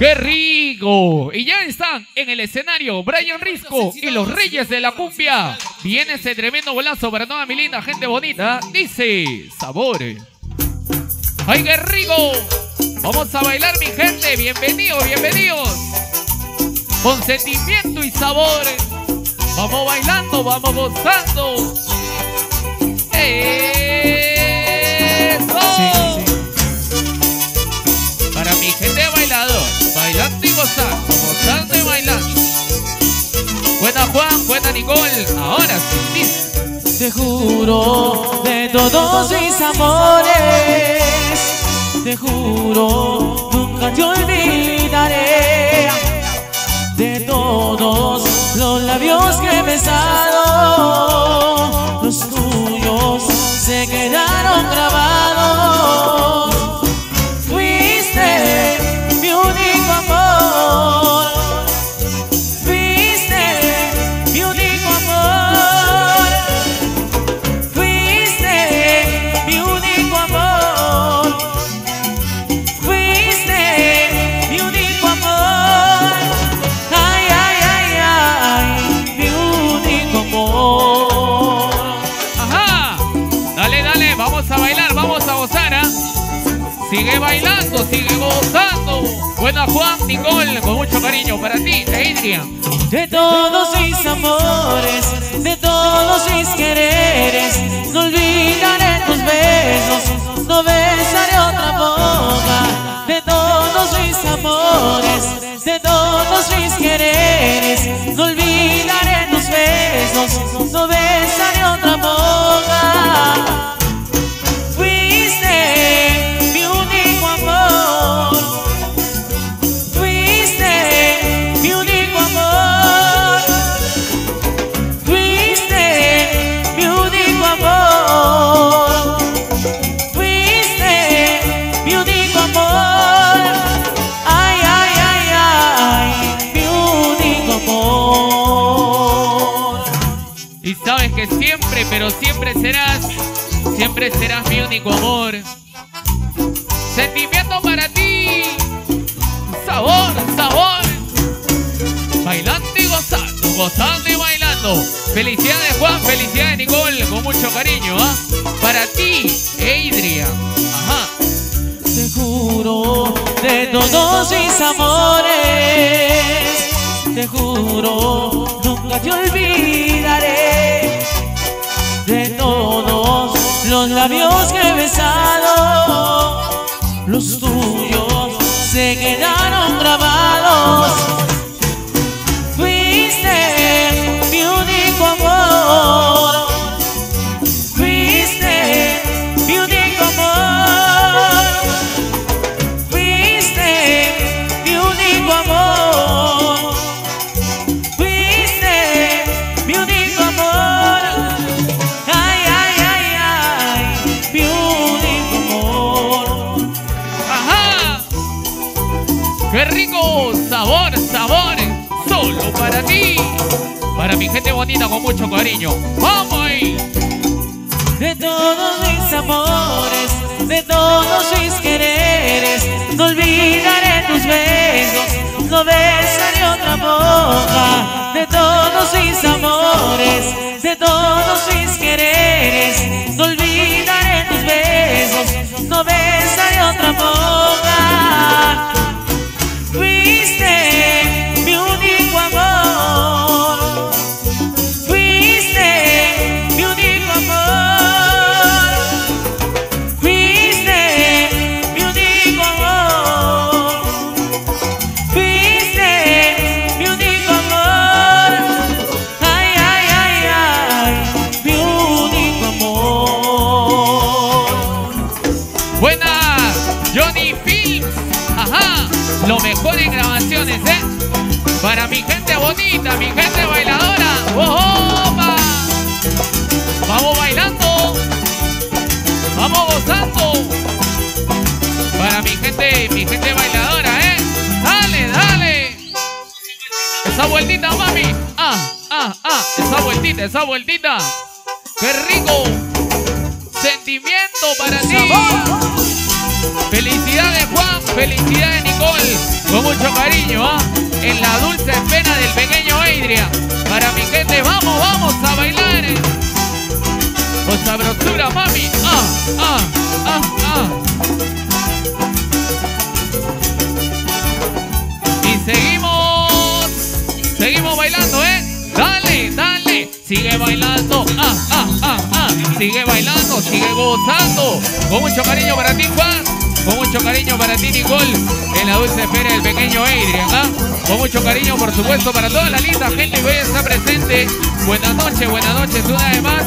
¡Qué rico! Y ya están en el escenario Brian Risco y los Reyes de la Cumbia. Viene ese tremendo golazo para toda mi linda gente bonita. Dice, sabor. ¡Ay, qué rico! Vamos a bailar, mi gente. Bienvenidos, bienvenidos. Con sentimiento y sabor. Vamos bailando, vamos gozando. ¡Eso! Bailando y bailando. Buena Juan, buena Nicole, ahora sí. Te juro de todos mis amores, te juro nunca te olvidaré de todos los labios que he besado, los tuyos se quedaron grabados. Juan, Nicole, con mucho cariño para ti, Adrian. De todos mis amores, de todos mis quereres, no olvidaré Siempre, pero siempre serás, siempre serás mi único amor. Sentimiento para ti. Sabor, sabor. Bailando y gozando, gozando y bailando. Felicidades Juan, felicidades Nicole, con mucho cariño, ¿ah? Para ti, Adrian. Ajá. Te juro de todos mis amores, te juro nunca te olvidaré los labios que he besado, los tuyos se quedaron para mi gente bonita con mucho cariño. Vamos ahí. De todos mis amores, de todos mis quereres, no olvidaré tus besos, no besaré otra boca. De todos mis amores, de todos mis quereres, Para mi gente bonita, mi gente bailadora. ¡Opa! Vamos bailando. Vamos gozando. Para mi gente, mi gente bailadora, ¿eh? Dale, dale. Esa vueltita, mami. Ah, ah, ah. Esa vueltita, esa vueltita. ¡Qué rico! Sentimiento para ti. Felicidades Juan, felicidades Con mucho cariño, ¿ah? En la dulce pena del pequeño Adrian. Para mi gente, vamos, vamos a bailar. Con sabrosura, mami. Ah, ah, ah, ah. Y seguimos, seguimos bailando, ¿eh? Dale, dale, sigue bailando. Ah, ah, ah, ah. Sigue bailando, sigue gozando. Con mucho cariño para ti, Juan. Con mucho cariño para ti, Nicole, en la dulce espera del pequeño Adrian, ¿ah? Con mucho cariño, por supuesto, para toda la linda gente que está presente. Buenas noches, buenas noches, una vez más.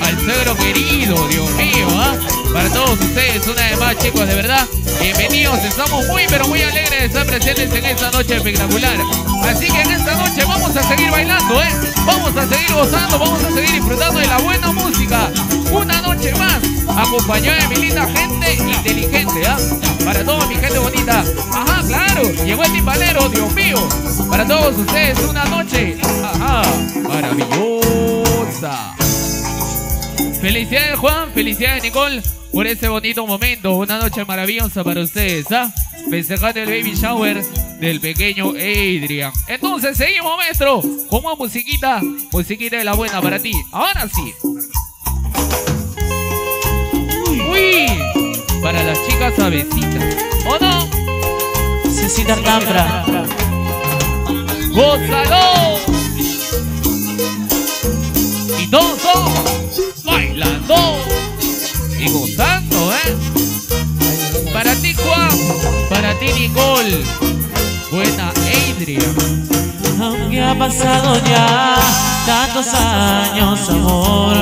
Al suegro querido, Dios mío, ¿ah? Para todos ustedes, una vez más, chicos, de verdad, bienvenidos. Estamos muy, pero muy alegres de estar presentes en esta noche espectacular. Así que en esta noche vamos a seguir bailando, ¿eh? Vamos a seguir gozando, vamos a seguir disfrutando de la buena música. Acompañado de mi linda gente inteligente, ¿ah? Para toda mi gente bonita. Ajá, claro, llegó el timbalero, Dios mío. Para todos ustedes, una noche, ajá, maravillosa. Felicidades Juan, felicidades Nicole por ese bonito momento. Una noche maravillosa para ustedes, ¿ah? Festejando el baby shower del pequeño Adrian. Entonces seguimos, maestro, con una musiquita, musiquita de la buena para ti. Ahora sí. Para las chicas suavecitas. ¿O no? Cecita Alhambra. ¡Gózalo! Y todos bailando y gozando, ¿eh? Para ti, Juan. Para ti, Nicole. Buena Adrian. Aunque ha pasado ya tantos años, amor,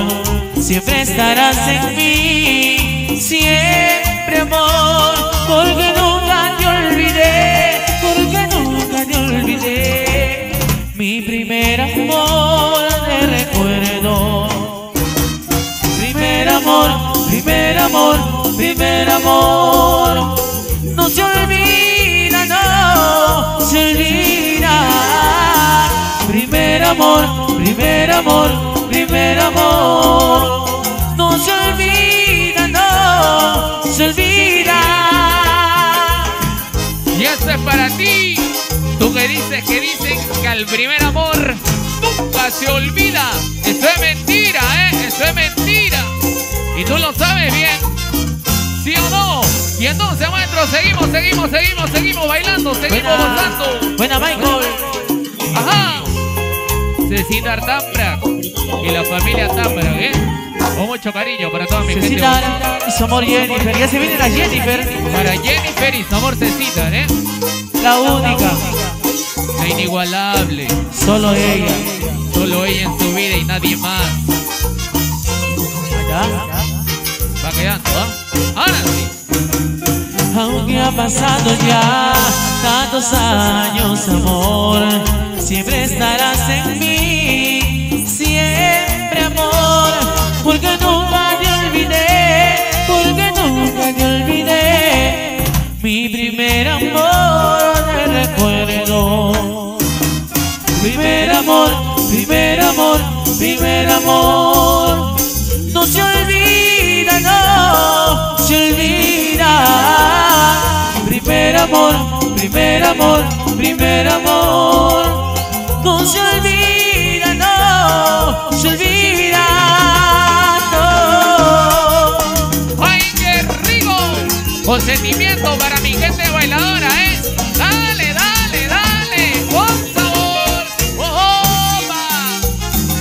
siempre estarás en mí. Siempre amor, porque nunca te olvidé, porque nunca te olvidé. Mi primer amor te recuerdo. Primer amor, primer amor, primer amor. No se olvida, no se olvida. Primer amor, primer amor, primer amor. No se olvida, Y eso es para ti. Tú que dices que dicen que al primer amor nunca se olvida. Eso es mentira, ¿eh? Eso es mentira. Y tú lo sabes bien. ¿Sí o no? Y entonces, maestro, seguimos, seguimos, seguimos, seguimos bailando, seguimos gozando. Buena, Michael. Ajá. Cecina Artambra y la familia Artambra, ¿eh? Con mucho cariño para toda mi Cecita y su amor Jennifer. Ya se viene la Jennifer. Para Jennifer y su amor Cecita, ¿eh? La única. La inigualable. Solo ella. Solo ella en su vida y nadie más. ¿Ya? Va quedando, ¿ah? Ahora sí. Aunque ha pasado ya tantos años, amor, siempre estarás en mí. Amor, primer amor, primer amor. No se olvida, no se olvida. No. ¡Ay, qué rico! Con sentimiento para mi gente bailadora, ¿eh? Dale, dale, dale. Con sabor. ¡Opa!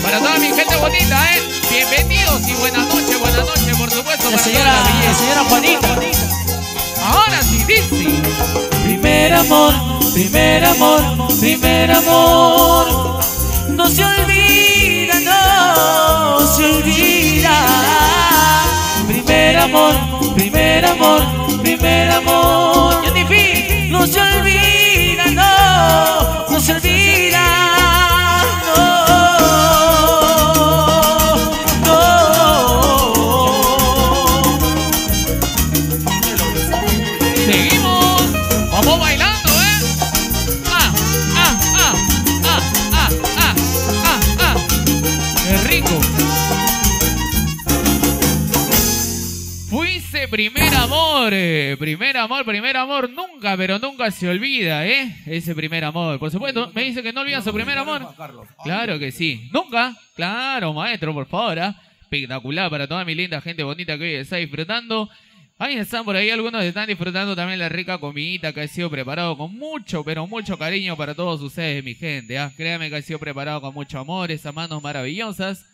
Para toda mi gente bonita, ¿eh? Bienvenidos y buenas noches, buenas noches, por supuesto. La para señora, toda la la belleza. señora Juanita. Ahora sí, dice. Primer amor, primer amor, primer amor. No se olvida, no se olvida. Primer amor, primer amor, Vamos bailando, ¿eh? Ah, ah, ah, ah, ah, ah, ah, ah. Qué rico. Fuiste primer amor. señores. Primer amor, primer amor. Nunca, pero nunca se olvida, ¿eh? Ese primer amor. Por supuesto, me dice que no olvida su primer amor. Claro que sí. Nunca. Claro, maestro, por favor. ¿ah? Espectacular para toda mi linda gente bonita que hoy está disfrutando. Ahí están por ahí algunos están disfrutando también la rica comidita que ha sido preparado con mucho, pero mucho cariño para todos ustedes, mi gente. ¿ah? Créanme que ha sido preparado con mucho amor, esas manos maravillosas.